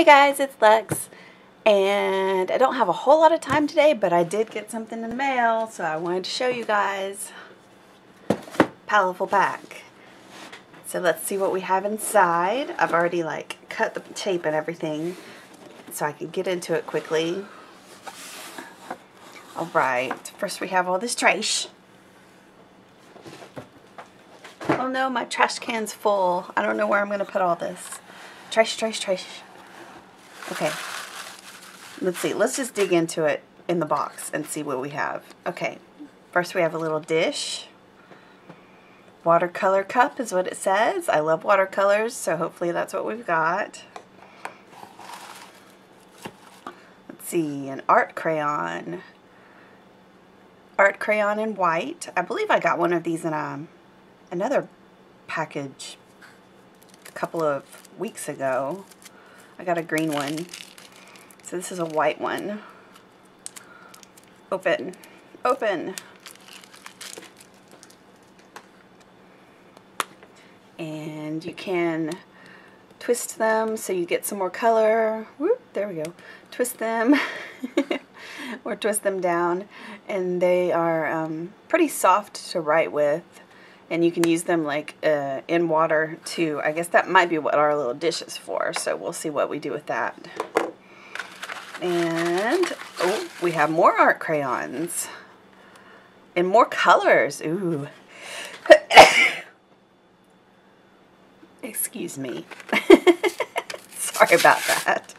Hey guys, it's Lex, and I don't have a whole lot of time today, but I did get something in the mail, so I wanted to show you guys. Paletteful Pack. So let's see what we have inside. I've already like cut the tape and everything, so I can get into it quickly. Alright, first we have all this trash. Oh no, my trash can's full. I don't know where I'm going to put all this. Trash, trash, trash. Okay. Let's see. Let's just dig into it in the box and see what we have. Okay. First we have a little dish. Watercolor cup is what it says. I love watercolors, so hopefully that's what we've got. Let's see. An art crayon. Art crayon in white. I believe I got one of these in a, um, another package a couple of weeks ago. I got a green one. So this is a white one. Open. Open. And you can twist them so you get some more color. Whoop, there we go. Twist them or twist them down and they are um, pretty soft to write with and you can use them like uh, in water too. I guess that might be what our little dish is for, so we'll see what we do with that. And, oh, we have more art crayons. And more colors. Ooh. Excuse me. Sorry about that.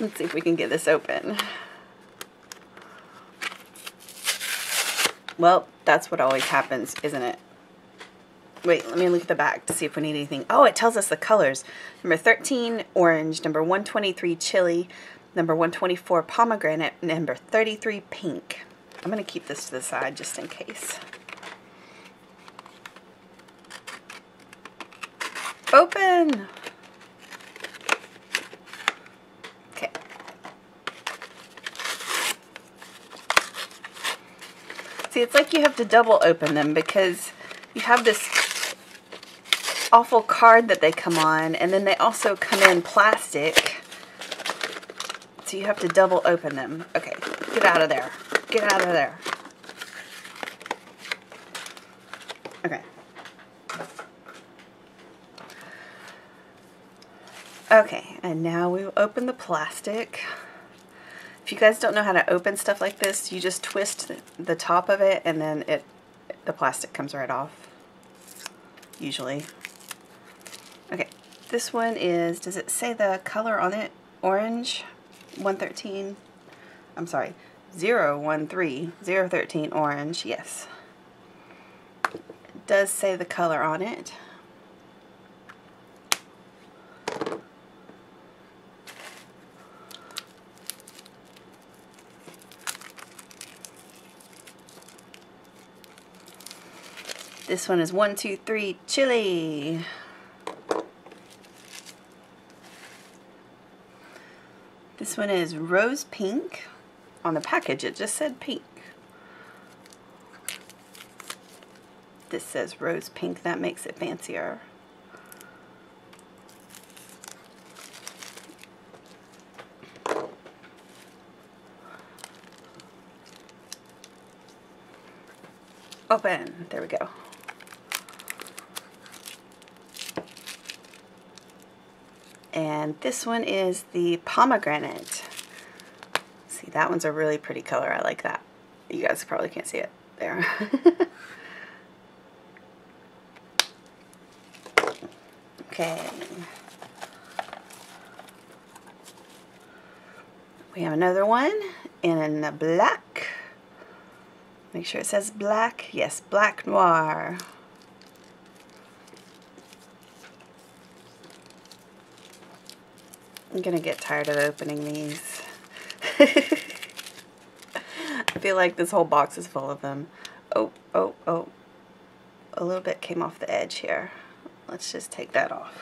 Let's see if we can get this open. Well, that's what always happens, isn't it? Wait, let me look at the back to see if we need anything. Oh, it tells us the colors. Number 13, orange. Number 123, chili. Number 124, pomegranate. Number 33, pink. I'm going to keep this to the side just in case. Open! It's like you have to double open them because you have this awful card that they come on, and then they also come in plastic. So you have to double open them. Okay, get out of there. Get out of there. Okay. Okay, and now we will open the plastic. If you guys don't know how to open stuff like this, you just twist the top of it and then it the plastic comes right off, usually. Okay, this one is, does it say the color on it? Orange, 113, I'm sorry, 013, 013 orange, yes. It does say the color on it. This one is one, two, three, chili. This one is rose pink. On the package it just said pink. This says rose pink, that makes it fancier. Open, there we go. And this one is the pomegranate. See, that one's a really pretty color. I like that. You guys probably can't see it there. okay. We have another one in black. Make sure it says black. Yes, black noir. I'm going to get tired of opening these. I feel like this whole box is full of them. Oh, oh, oh. A little bit came off the edge here. Let's just take that off.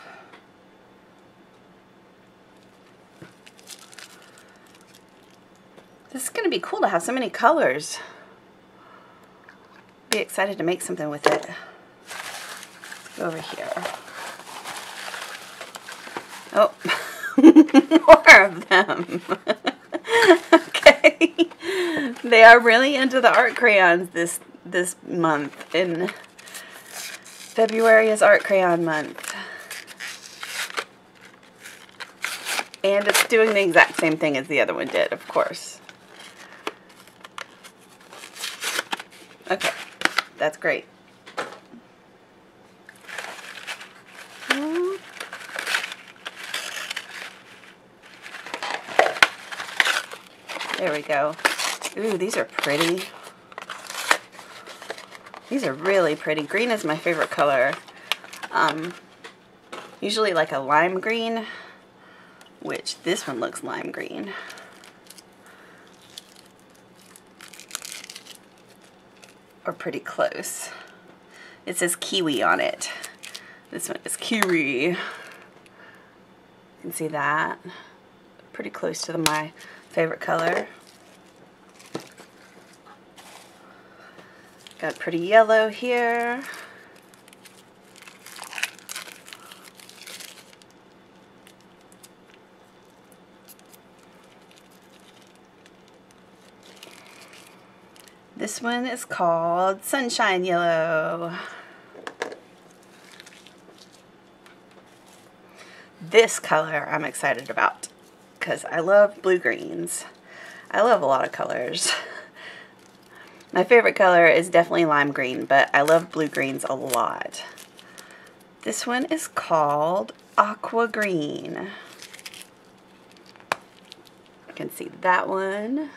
This is going to be cool to have so many colors. Be excited to make something with it. Let's go over here. Oh, more of them. okay. They are really into the art crayons this this month. In February is art crayon month. And it's doing the exact same thing as the other one did, of course. Okay, that's great. There we go. Ooh, these are pretty. These are really pretty. Green is my favorite color. Um, usually like a lime green, which this one looks lime green. Or pretty close. It says kiwi on it. This one is kiwi. You can see that. Pretty close to the, my favorite color. Got pretty yellow here. This one is called Sunshine Yellow. This color I'm excited about because I love blue greens. I love a lot of colors. My favorite color is definitely lime green, but I love blue greens a lot. This one is called Aqua Green. You can see that one.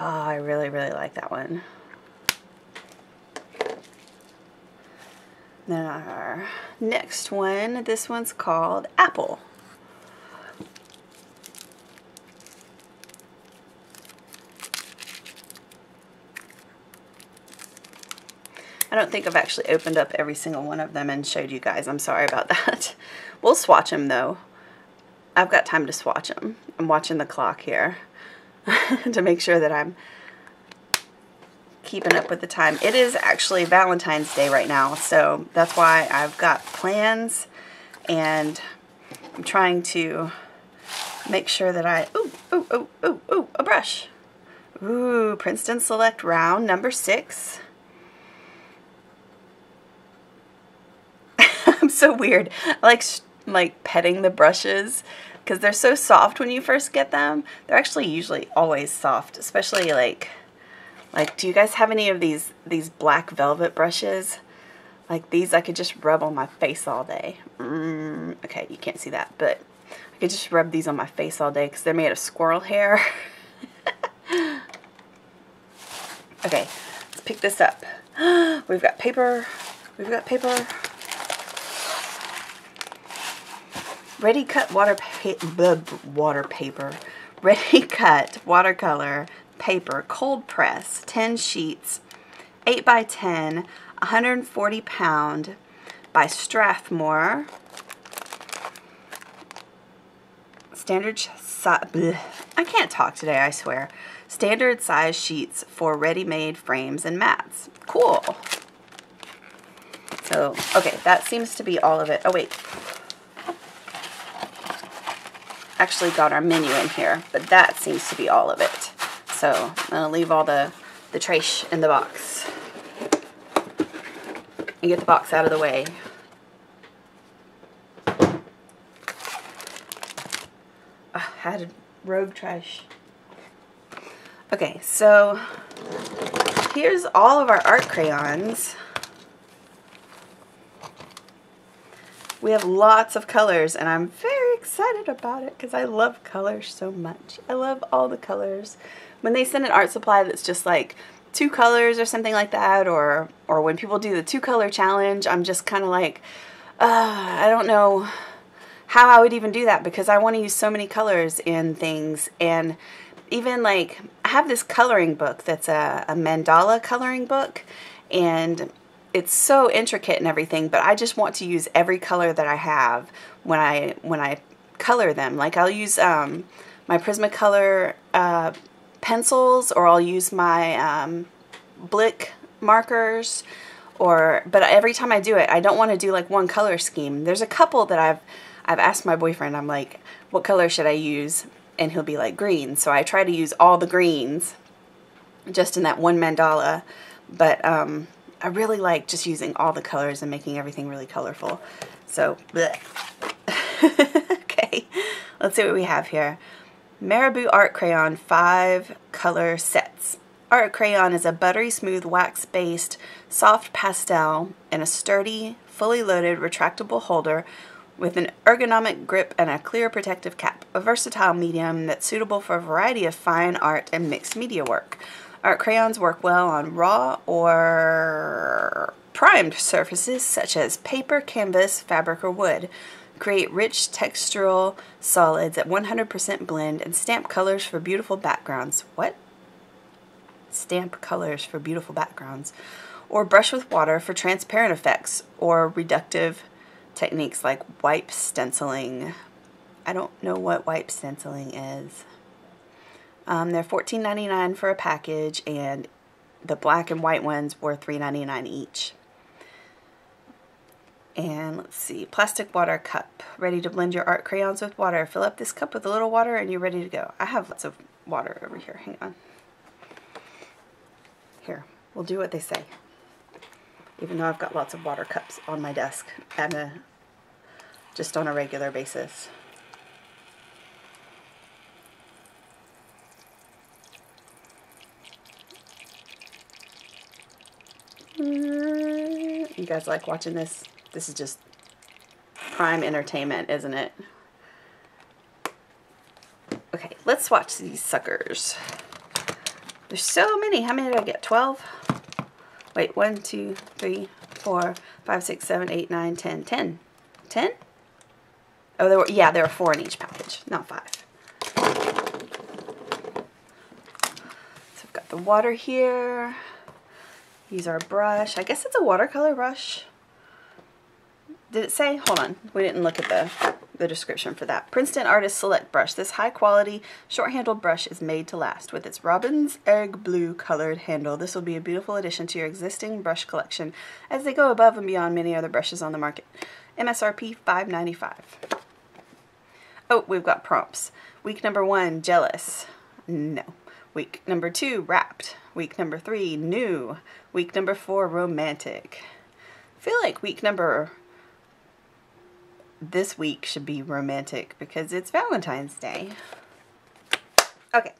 Oh, I really, really like that one. Then our next one, this one's called Apple. I don't think I've actually opened up every single one of them and showed you guys. I'm sorry about that. we'll swatch them though. I've got time to swatch them. I'm watching the clock here to make sure that I'm keeping up with the time. It is actually Valentine's Day right now, so that's why I've got plans and I'm trying to make sure that I, ooh, ooh, ooh, ooh, ooh, a brush. Ooh, Princeton Select Round number six. I'm so weird. I like like petting the brushes because they're so soft when you first get them. They're actually usually always soft, especially like like do you guys have any of these these black velvet brushes? Like these I could just rub on my face all day. Mm, okay, you can't see that, but I could just rub these on my face all day because they're made of squirrel hair. okay, let's pick this up. We've got paper. We've got paper. Ready cut water, pa water paper. Ready cut watercolor paper, cold press, 10 sheets, 8 by 10, 140 pound by Strathmore. Standard size, I can't talk today, I swear. Standard size sheets for ready-made frames and mats. Cool. So, okay, that seems to be all of it. Oh, wait actually got our menu in here, but that seems to be all of it. So I'm to leave all the, the trash in the box and get the box out of the way. I had rogue trash. Okay, so here's all of our art crayons. We have lots of colors and I'm very excited about it because I love colors so much. I love all the colors. When they send an art supply that's just like two colors or something like that or or when people do the two color challenge, I'm just kind of like, uh, I don't know how I would even do that because I want to use so many colors in things and even like I have this coloring book that's a, a mandala coloring book and it's so intricate and everything, but I just want to use every color that I have when I when I color them. Like I'll use um, my Prismacolor uh, pencils, or I'll use my um, Blick markers, or but every time I do it, I don't want to do like one color scheme. There's a couple that I've I've asked my boyfriend, I'm like, what color should I use? And he'll be like, green. So I try to use all the greens just in that one mandala. But um, I really like just using all the colors and making everything really colorful. So, okay, let's see what we have here. Marabu Art Crayon 5 color sets. Art Crayon is a buttery smooth wax-based soft pastel in a sturdy, fully loaded retractable holder with an ergonomic grip and a clear protective cap, a versatile medium that's suitable for a variety of fine art and mixed media work. Art crayons work well on raw or primed surfaces such as paper, canvas, fabric, or wood. Create rich textural solids at 100% blend and stamp colors for beautiful backgrounds. What? Stamp colors for beautiful backgrounds. Or brush with water for transparent effects or reductive techniques like wipe stenciling. I don't know what wipe stenciling is. Um, they're $14.99 for a package, and the black and white ones were $3.99 each. And let's see, plastic water cup, ready to blend your art crayons with water. Fill up this cup with a little water and you're ready to go. I have lots of water over here, hang on. Here, we'll do what they say. Even though I've got lots of water cups on my desk and just on a regular basis. You guys like watching this? This is just prime entertainment, isn't it? Okay, let's watch these suckers. There's so many. How many did I get? 12? Wait, 1, 2, 3, 4, 5, 6, 7, 8, 9, 10. 10. 10? Oh, there were, yeah, there were four in each package, not five. So I've got the water here. Use our brush. I guess it's a watercolor brush. Did it say? Hold on. We didn't look at the, the description for that. Princeton Artist Select Brush. This high quality, short-handled brush is made to last. With its robin's egg blue colored handle, this will be a beautiful addition to your existing brush collection as they go above and beyond many other brushes on the market. MSRP $5.95. Oh, we've got prompts. Week number one, jealous. No. Week number two, wrapped. Week number three, new. Week number four, romantic. I feel like week number this week should be romantic because it's Valentine's Day. Okay.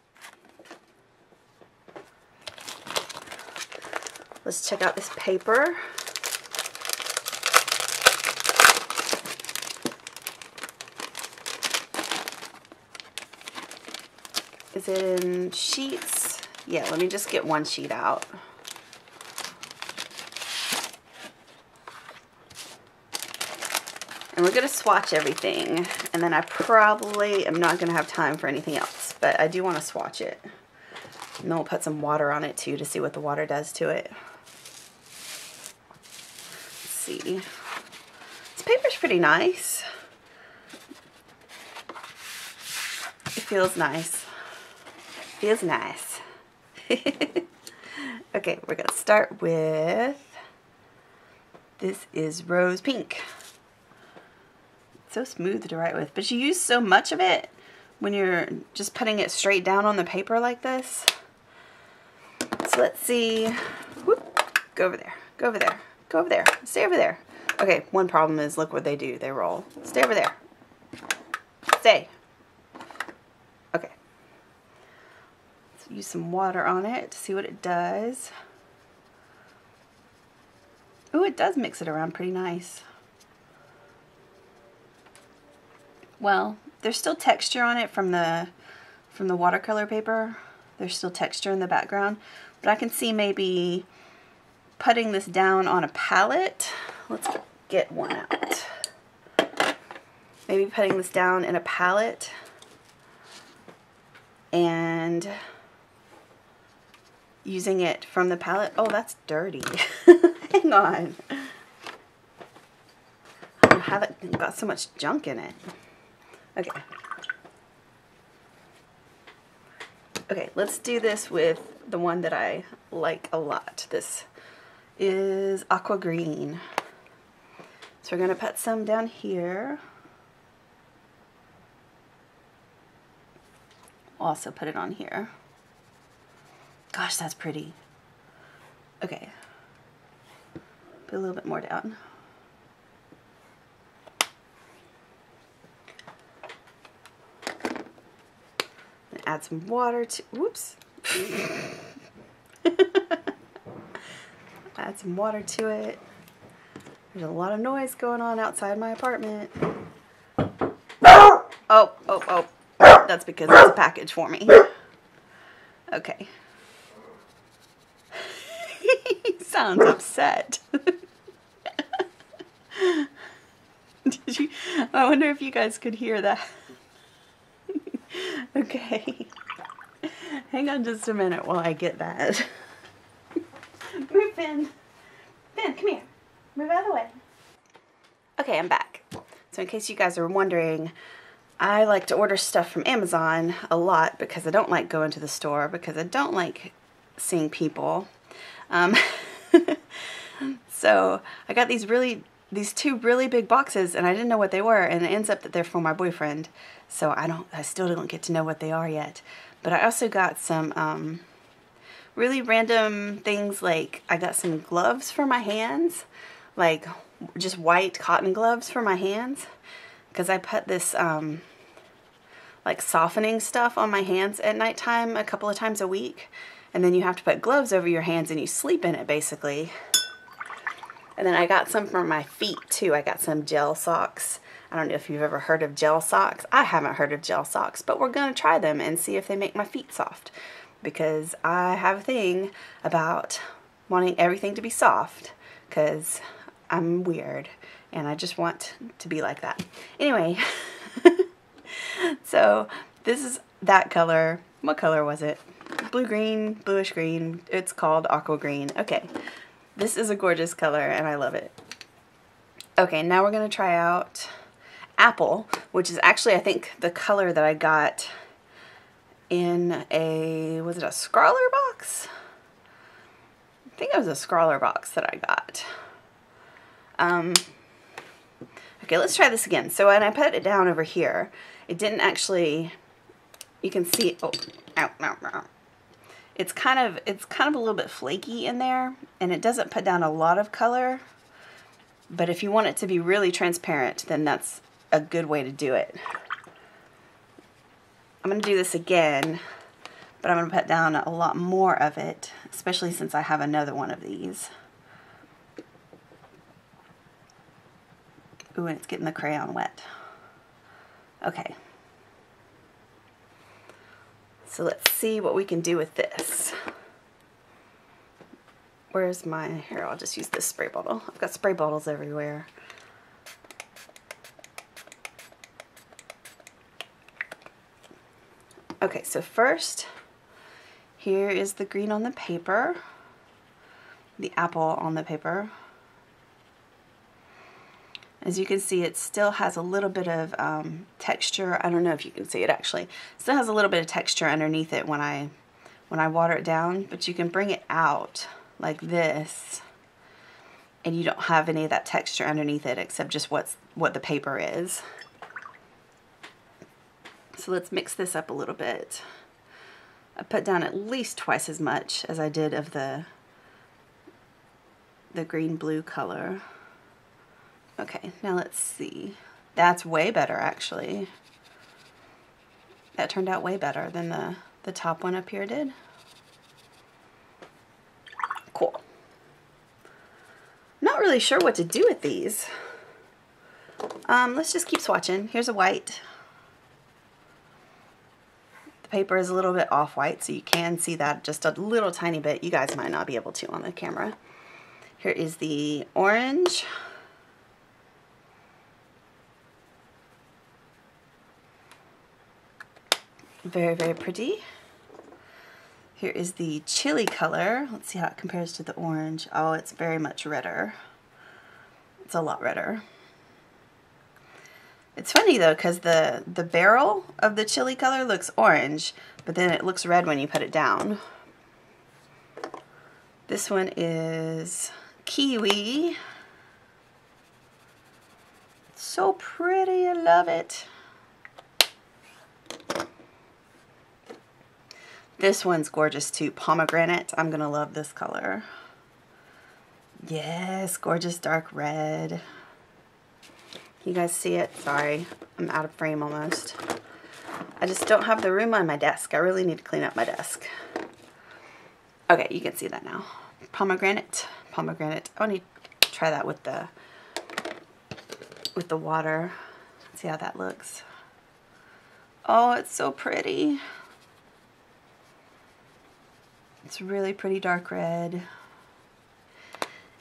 Let's check out this paper. Is it in sheets? Yeah, let me just get one sheet out. And we're going to swatch everything. And then I probably am not going to have time for anything else. But I do want to swatch it. And then we'll put some water on it too to see what the water does to it. Let's see. This paper's pretty nice. It feels nice. Feels nice. okay, we're going to start with, this is rose pink. so smooth to write with, but you use so much of it when you're just putting it straight down on the paper like this. So let's see. Whoop, go over there. Go over there. Go over there. Stay over there. Okay, one problem is look what they do. They roll. Stay over there. Stay. Use some water on it to see what it does. Oh, it does mix it around pretty nice. Well, there's still texture on it from the from the watercolor paper. There's still texture in the background, but I can see maybe putting this down on a palette. Let's get one out. Maybe putting this down in a palette and using it from the palette. Oh, that's dirty. Hang on. I haven't got so much junk in it. Okay. Okay, let's do this with the one that I like a lot. This is aqua green. So we're going to put some down here. Also put it on here. Gosh, that's pretty. Okay. Put a little bit more down. And add some water to, whoops. add some water to it. There's a lot of noise going on outside my apartment. Oh, oh, oh. That's because it's a package for me. Okay. Sounds upset. Did you? I wonder if you guys could hear that. okay. Hang on just a minute while I get that. Move, Ben. Ben, come here. Move out of the way. Okay, I'm back. So in case you guys are wondering, I like to order stuff from Amazon a lot because I don't like going to the store because I don't like seeing people. Um, so I got these really these two really big boxes and I didn't know what they were and it ends up that they're for my boyfriend. So I don't I still don't get to know what they are yet. But I also got some um, really random things like I got some gloves for my hands, like just white cotton gloves for my hands because I put this um, like softening stuff on my hands at nighttime a couple of times a week and then you have to put gloves over your hands and you sleep in it basically. And then I got some for my feet too. I got some gel socks. I don't know if you've ever heard of gel socks. I haven't heard of gel socks, but we're going to try them and see if they make my feet soft because I have a thing about wanting everything to be soft because I'm weird and I just want to be like that. Anyway, so this is that color. What color was it? Blue green, bluish green. It's called aqua green. Okay, this is a gorgeous color and I love it. Okay, now we're to try out apple, which is actually I think the color that I got in a, was it a Scrawlrbox? I think it was a Scrawlrbox that I got. Um, okay, let's try this again. So when I put it down over here, it didn't actually, you can see, oh, ow, ow, ow. It's kind of, it's kind of a little bit flaky in there, and it doesn't put down a lot of color. But if you want it to be really transparent, then that's a good way to do it. I'm going to do this again, but I'm to put down a lot more of it, especially since I have another one of these. Ooh, and it's getting the crayon wet. Okay. So let's see what we can do with this. Where's my, here, I'll just use this spray bottle. I've got spray bottles everywhere. Okay, so first, here is the green on the paper, the apple on the paper. As you can see, it still has a little bit of um, texture. I don't know if you can see it actually. It still has a little bit of texture underneath it when I when I water it down, but you can bring it out like this and you don't have any of that texture underneath it except just what's what the paper is. So let's mix this up a little bit. I put down at least twice as much as I did of the the green blue color. Okay, now let's see. That's way better, actually. That turned out way better than the, the top one up here did. Cool. Not really sure what to do with these. Um, let's just keep swatching. Here's a white. The paper is a little bit off-white, so you can see that just a little tiny bit. You guys might not be able to on the camera. Here is the orange. Very, very pretty. Here is the chili color. Let's see how it compares to the orange. Oh, it's very much redder. It's a lot redder. It's funny though, because the, the barrel of the chili color looks orange, but then it looks red when you put it down. This one is kiwi. So pretty, I love it. This one's gorgeous too. Pomegranate. I'm going to love this color. Yes, gorgeous dark red. You guys see it? Sorry, I'm out of frame almost. I just don't have the room on my desk. I really need to clean up my desk. Okay, you can see that now. Pomegranate, pomegranate. I need to try that with the with the water. See how that looks. Oh, it's so pretty. It's really pretty dark red.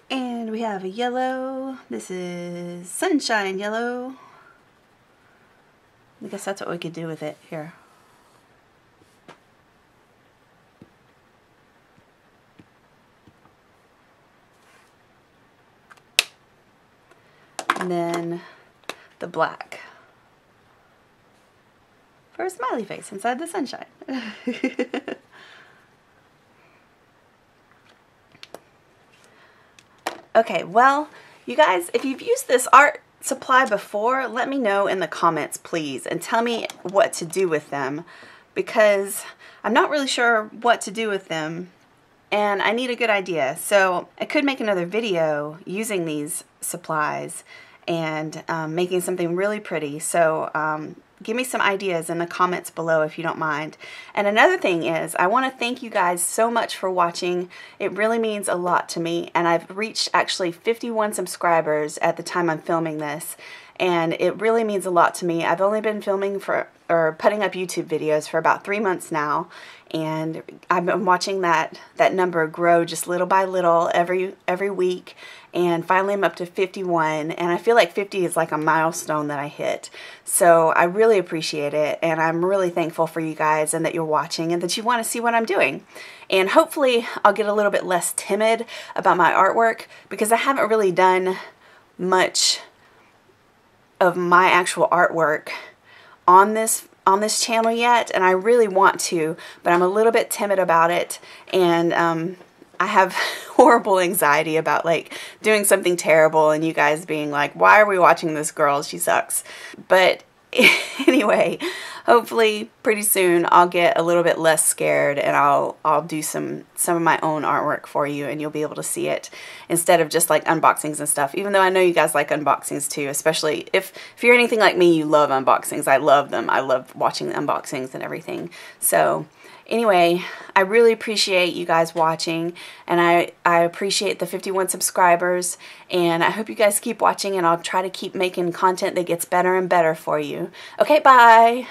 And we have a yellow. This is sunshine yellow. I guess that's what we could do with it here. And then the black for a smiley face inside the sunshine. okay, well, you guys, if you've used this art supply before, let me know in the comments, please, and tell me what to do with them because I'm not really sure what to do with them and I need a good idea. So I could make another video using these supplies and um, making something really pretty. So um, give me some ideas in the comments below if you don't mind. And another thing is, I want to thank you guys so much for watching. It really means a lot to me. And I've reached actually 51 subscribers at the time I'm filming this. And it really means a lot to me. I've only been filming for or putting up YouTube videos for about three months now, and I've been watching that that number grow just little by little every every week. And finally, I'm up to 51, and I feel like 50 is like a milestone that I hit. So I really appreciate it, and I'm really thankful for you guys and that you're watching and that you want to see what I'm doing. And hopefully, I'll get a little bit less timid about my artwork because I haven't really done much of my actual artwork on this on this channel yet and I really want to but I'm a little bit timid about it and um, I have horrible anxiety about like doing something terrible and you guys being like why are we watching this girl? She sucks. But anyway hopefully pretty soon I'll get a little bit less scared and I'll I'll do some some of my own artwork for you and you'll be able to see it instead of just like unboxings and stuff. Even though I know you guys like unboxings too especially if if you're anything like me you love unboxings. I love them. I love watching the unboxings and everything. So Anyway, I really appreciate you guys watching and I, I appreciate the 51 subscribers and I hope you guys keep watching and I'll try to keep making content that gets better and better for you. Okay, bye!